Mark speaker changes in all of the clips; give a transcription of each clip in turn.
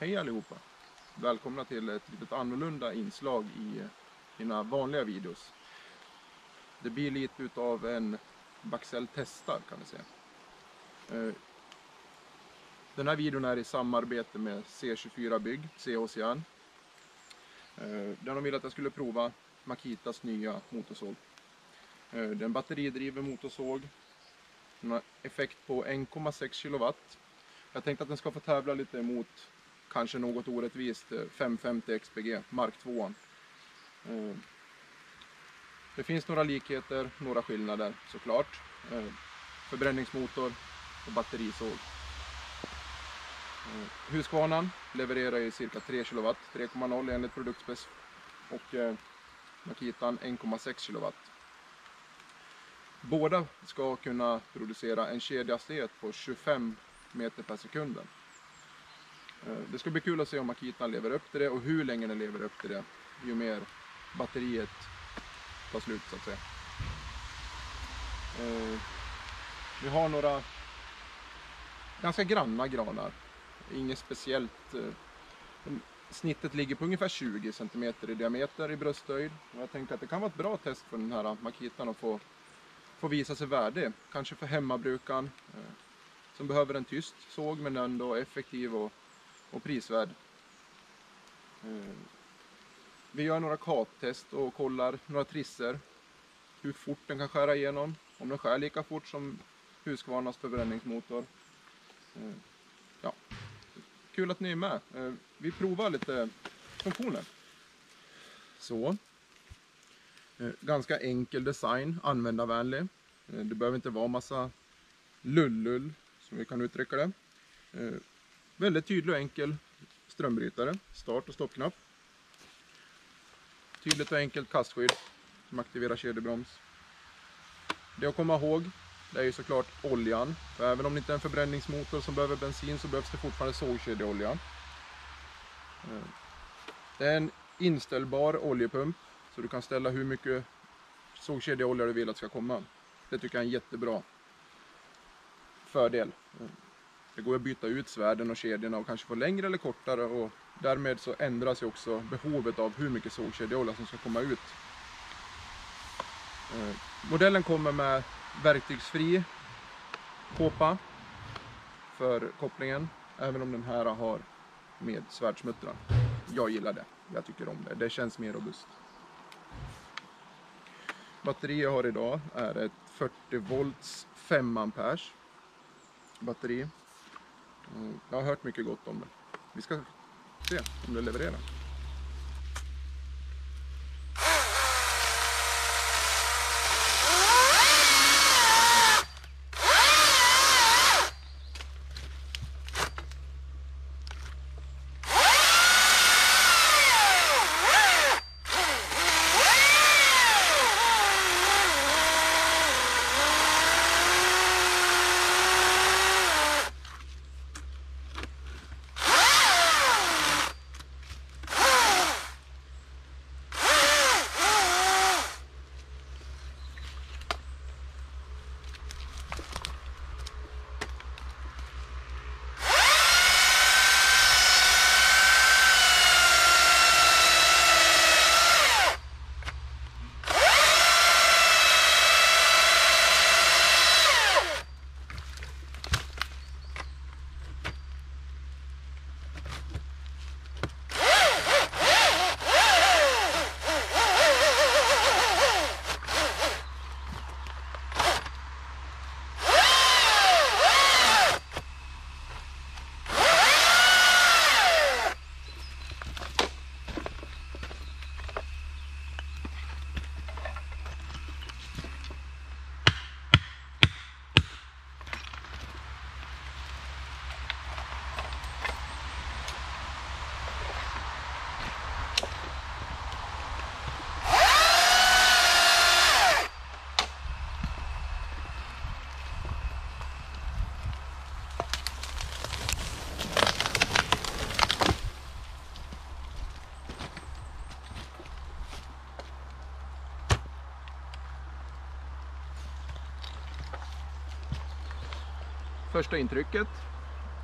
Speaker 1: Hej allihopa! Välkomna till ett litet annorlunda inslag i mina vanliga videos. Det blir lite utav en Baxell testar kan vi säga. Eh, den här videon är i samarbete med C24 Bygg, CH Järn. Där eh, de ville att jag skulle prova Makitas nya motorsåg. Eh, det är en batteridriven motorsåg. Den har effekt på 1,6 kW. Jag tänkte att den ska få tävla lite mot kanske något orättvist eh, 550 XPG Mark 2. Eh, det finns några likheter, några skillnader såklart. Eh, förbränningsmotor och batterisåg. Husqvarnan levererar i cirka 3 kW, 3,0 enligt produktspec och Makitan 1,6 kW. Båda ska kunna producera en kedjehastighet på 25 meter per sekund. Eh, det ska bli kul att se om Makitan lever upp till det och hur länge den lever upp till det ju mer batteriet tar slut så att säga. Eh, vi har några ganska granna granar. Inget speciellt. Eh, snittet ligger på ungefär 20 cm i diameter i brösthöjd. Och jag tänker att det kan vara ett bra test för den här Makitan att få, få visa sig värdig. Kanske för hemmabrukaren som behöver en tyst såg men ändå effektiv och, och prisvärd. Eh, vi gör några kattest och kollar några trisser. Hur fort den kan skära igenom. Om den skär lika fort som Husqvarnas förbränningsmotor. Eh, ja. Kul att ni är med. Eh, vi provar lite funktioner. Så. Ganska enkel design, användarvänlig. Det behöver inte vara massa lullull som vi kan uttrycka det. Väldigt tydlig och enkel strömbrytare, start och stoppknapp. Tydligt och enkelt kastskydd som aktiverar kedjebroms. Det att komma ihåg, det är ju såklart oljan. För även om det inte är en förbränningsmotor som behöver bensin så behövs det fortfarande sågkedjeolja. Det är en inställbar oljepump så du kan ställa hur mycket sågkedjeolja du vill att ska komma. Det tycker jag är en jättebra fördel. Det går att byta ut svärden och kedjorna och kanske få längre eller kortare och därmed så ändras ju också behovet av hur mycket sågkedjeolja som ska komma ut. Eh, modellen kommer med verktygsfri kåpa för kopplingen, även om den här har med svärdsmuttrar. Jag gillar det, jag tycker om det, det känns mer robust. Batteriet jag har idag är ett 40 volts 5 amperes batteri. Mm, jag har hört mycket gott om det. Vi ska se om det levererar. Första intrycket,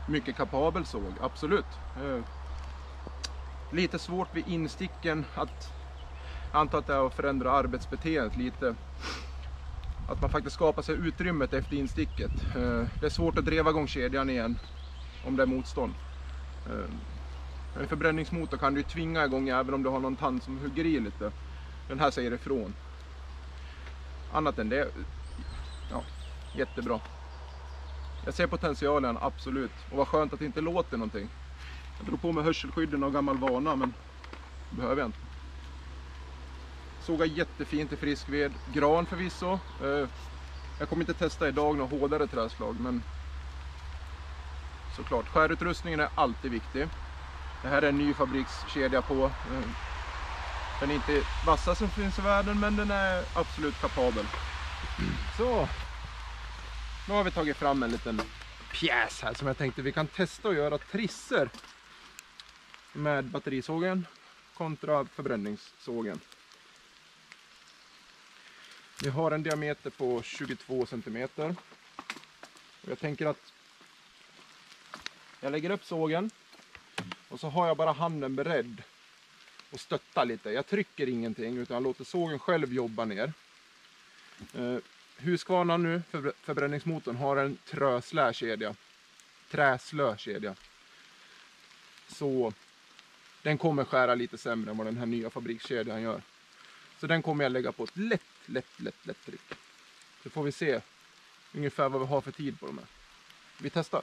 Speaker 1: mycket kapabel såg, absolut. Eh, lite svårt vid insticken att jag antar att det är att förändra arbetsbeteendet lite. Att man faktiskt skapar sig utrymmet efter insticket. Eh, det är svårt att driva igång kedjan igen om det är motstånd. Eh, en förbränningsmotor kan du tvinga igång även om du har någon tand som hugger i lite. Den här säger ifrån. Annat än det, ja, jättebra. Jag ser potentialen, absolut. Och vad skönt att det inte låter någonting. Jag drog på mig hörselskydden av gammal vana, men det behöver jag inte. Sågar jättefint i frisk ved. Gran förvisso. Eh, jag kommer inte testa idag några hårdare träslag, men såklart. Skärutrustningen är alltid viktig. Det här är en ny fabrikskedja på. Eh, den är inte vassa som finns i världen, men den är absolut kapabel. Så. Nu har vi tagit fram en liten pjäs här som jag tänkte vi kan testa att göra trisser med batterisågen kontra förbränningssågen. Vi har en diameter på 22 centimeter. Jag tänker att jag lägger upp sågen och så har jag bara handen beredd och stötta lite. Jag trycker ingenting utan jag låter sågen själv jobba ner. Eh, Husqvarna nu, för, förbränningsmotorn, har en tröslä kedja. Träslö kedja. Så den kommer skära lite sämre än vad den här nya fabrikskedjan gör. Så den kommer jag lägga på ett lätt, lätt, lätt, lätt tryck. Så får vi se ungefär vad vi har för tid på de här. Vi testar.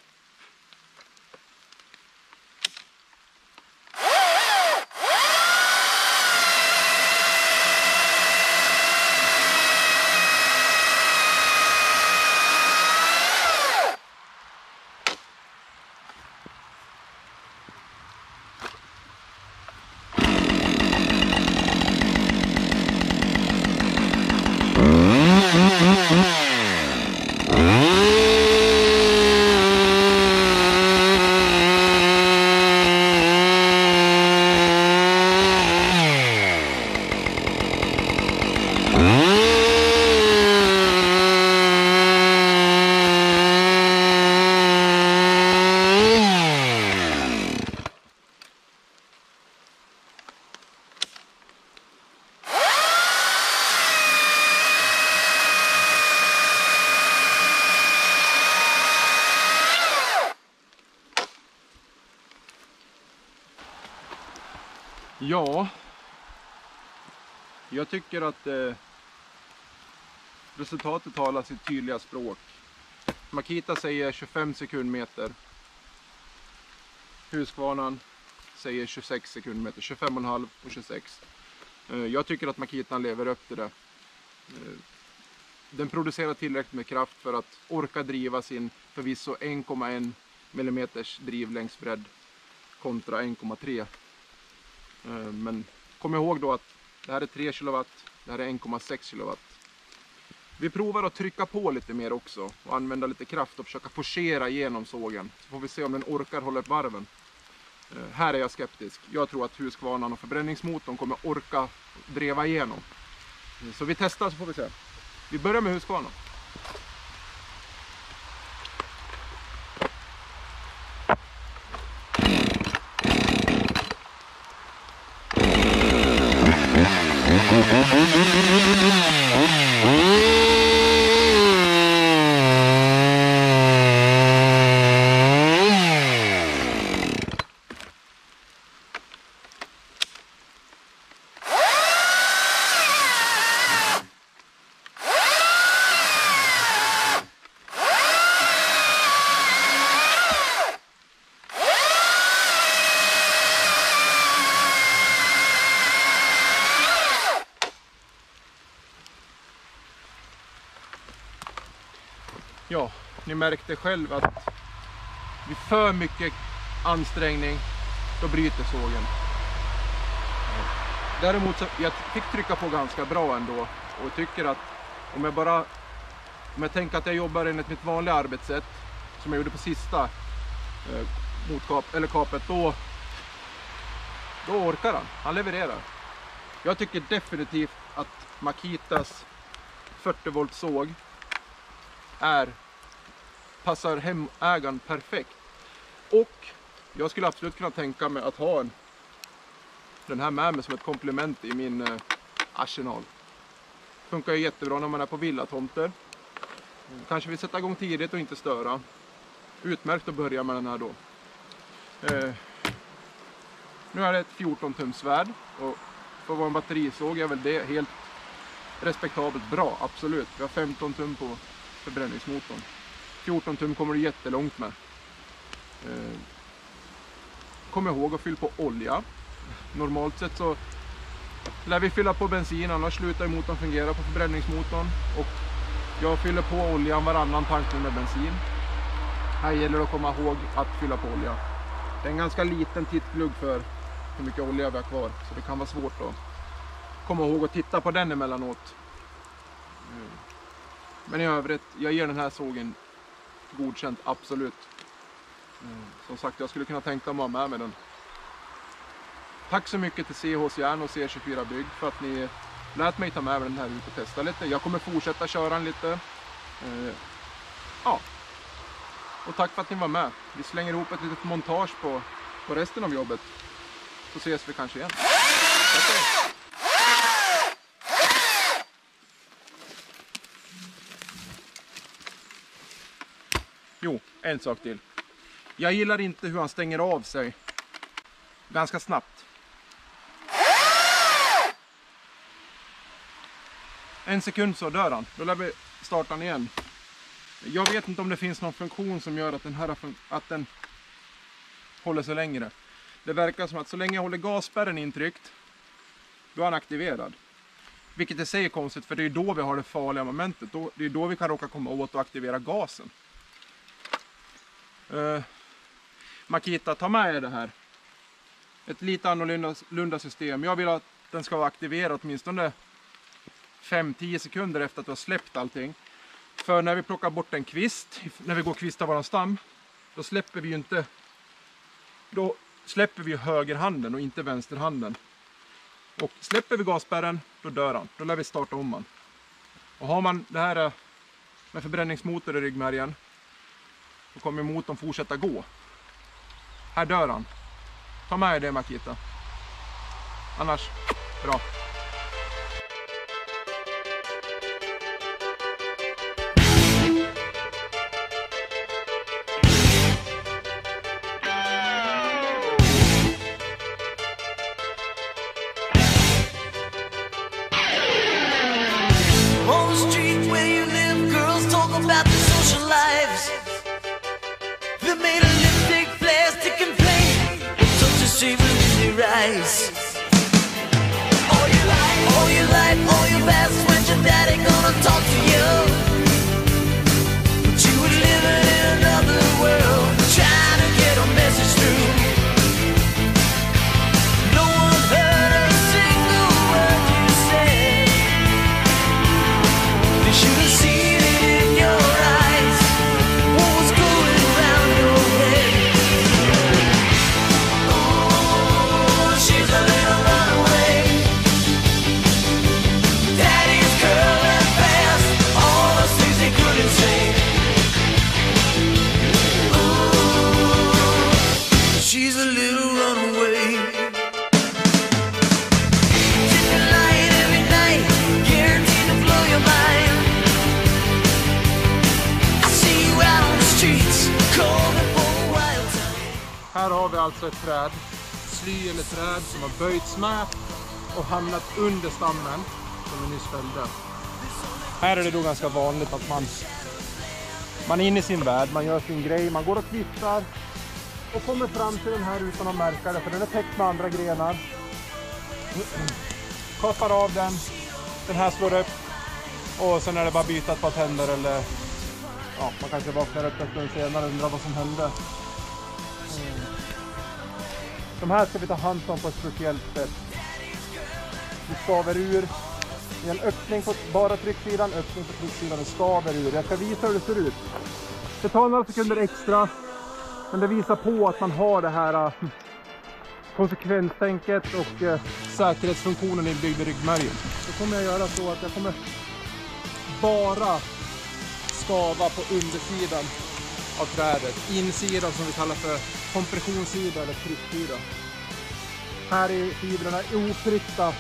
Speaker 1: Ja, jag tycker att eh, resultatet talar sitt tydliga språk. Makita säger 25 sekundmeter. Husqvarnan säger 26 sekundmeter, 25,5 och 26. Eh, jag tycker att Makitan lever upp till det. Eh, den producerar tillräckligt med kraft för att orka driva sin förvisso 1,1 mm drivlängdsbredd kontra 1,3 Eh, men kom ihåg då att det här är 3 kW, det här är 1,6 kW. Vi provar att trycka på lite mer också och använda lite kraft och försöka forcera igenom sågen. Så får vi se om den orkar hålla upp varven. Eh, här är jag skeptisk. Jag tror att Husqvarnan och förbränningsmotorn kommer orka dreva igenom. Eh, så vi testar så får vi se. Vi börjar med Husqvarnan. Ja, ni märkte själv att vid för mycket ansträngning då bryter sågen. Däremot så jag fick trycka på ganska bra ändå och tycker att om jag bara om jag tänker att jag jobbar enligt mitt vanliga arbetssätt som jag gjorde på sista eh, motkap, eller kapet då då orkar han, han levererar. Jag tycker definitivt att Makitas 40 volt såg är passar hemägaren perfekt. Och jag skulle absolut kunna tänka mig att ha en den här med mig som ett komplement i min eh, arsenal. Funkar ju jättebra när man är på villatomter. Kanske vill sätta igång tidigt och inte störa. Utmärkt att börja med den här då. Eh, nu är det ett 14 tums svärd och för att vara en batterisåg är väl det helt respektabelt bra, absolut. Vi har 15 tum på förbränningsmotorn. 14 tum kommer du jättelångt med. Eh, kom ihåg att fylla på olja. Normalt sett så lär vi fylla på bensin, annars slutar motorn fungera på förbränningsmotorn. Och jag fyller på oljan varannan tankning med bensin. Här gäller det att komma ihåg att fylla på olja. Det är en ganska liten tittglugg för hur mycket olja vi har kvar, så det kan vara svårt att komma ihåg att titta på den emellanåt. Eh, men i övrigt, jag ger den här sågen godkänt, absolut. Mm. Som sagt, jag skulle kunna tänka mig att ha med mig den. Tack så mycket till CHs Järn och C24 Bygg för att ni lät mig ta med mig den här ut och testa lite. Jag kommer fortsätta köra den lite. Eh, ja. Och tack för att ni var med. Vi slänger ihop ett litet montage på, på resten av jobbet. Så ses vi kanske igen. Tack. Jo, en sak till. Jag gillar inte hur han stänger av sig ganska snabbt. En sekund så dör han. Då lär vi starta den igen. Jag vet inte om det finns någon funktion som gör att den, här, att den håller sig längre. Det verkar som att så länge jag håller gasspärren intryckt, då är han aktiverad. Vilket i sig är konstigt, för det är då vi har det farliga momentet. Det är då vi kan råka komma åt och aktivera gasen. Eh, Makita, ta med er det här. Ett lite annorlunda system. Jag vill att den ska vara aktiverad åtminstone 5-10 sekunder efter att du har släppt allting. För när vi plockar bort en kvist, när vi går och kvistar våran stam, då släpper vi ju inte då släpper vi högerhanden och inte vänsterhanden. Och släpper vi gasspärren, då dör han. Då lär vi starta om han. Och har man det här eh, med förbränningsmotor i ryggmärgen, då kommer motorn fortsätta gå. Här dör han. Ta med det Makita. Annars, bra. Eyes. All your life, all your life, all your best. When's your daddy gonna talk to you? Träd, sly eller träd som har böjts med och hamnat under stammen som vi nyss fällde. Här är det då ganska vanligt att man, man är inne i sin värld, man gör sin grej, man går och kvittar och kommer fram till den här utan att märka det för den är täckt med andra grenar. Kapar av den, den här slår upp och sen är det bara byta ett par tänder eller ja, man kanske vaknar upp en stund senare och undrar vad som hände. De här ska vi ta hand om på ett speciellt sätt. Vi skaver ur. Det är en öppning på bara trycksidan, öppning på trycksidan och skaver ur. Jag ska visa hur det ser ut. Det tar några sekunder extra, men det visar på att man har det här äh, konsekvenstänket och äh, säkerhetsfunktionen inbyggd i ryggmärgen. Då kommer jag göra så att jag kommer bara skava på undersidan av trädet. Insidan som vi kallar för kompressionssida eller trycksida. här är fibrerna ofritta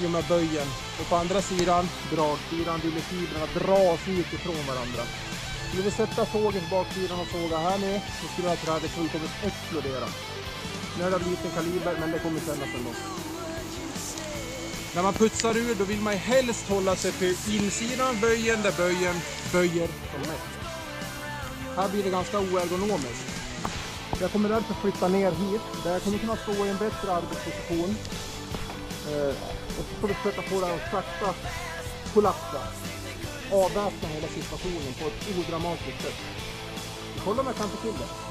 Speaker 1: i och med böjen. Och på andra sidan, dragsidan, vill fibrerna dras ut ifrån varandra. Skulle vi sätta sågen på baksidan och såga här nu, så skulle alltså det här trädet fullkomligt explodera. Nu är det av liten kaliber, men det kommer kännas ändå. När man putsar ur, då vill man helst hålla sig på insidan av böjen, där böjen böjer som mest. Här blir det ganska oergonomiskt. Jag kommer därför flytta ner hit, där jag kommer kunna stå i en bättre arbetsposition. Eh, och så får vi försöka få det här att sakta kollapsa. Avväpna hela situationen på ett odramatiskt sätt. Vi kollar om jag kan få till det.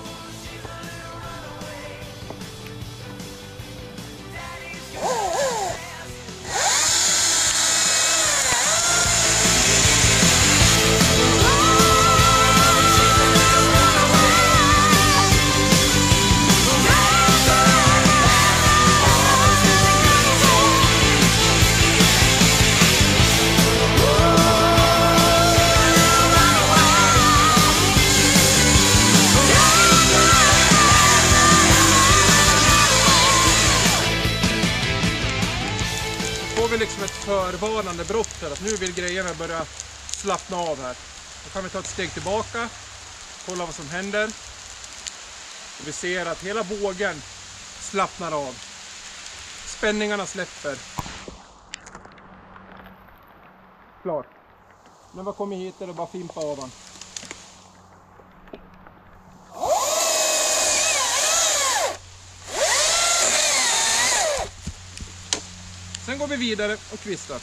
Speaker 1: Väl liksom ett förvarnande brott här att nu vill grejerna börja slappna av här. Då kan vi ta ett steg tillbaka, kolla vad som händer. Och vi ser att hela bågen slappnar av. Spänningarna släpper. Klart. När vi kommer hit är det bara att fimpa av den. Sen går vi vidare och kvistar.